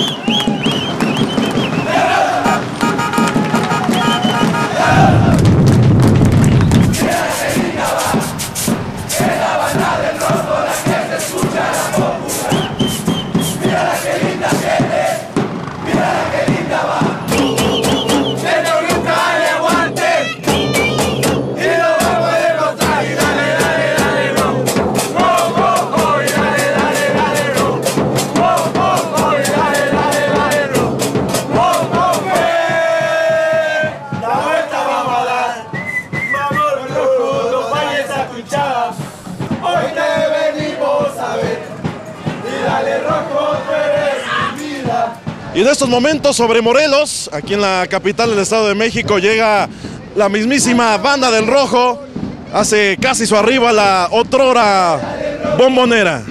you. Y en estos momentos sobre Morelos, aquí en la capital del Estado de México, llega la mismísima banda del rojo. Hace casi su arriba la otrora bombonera.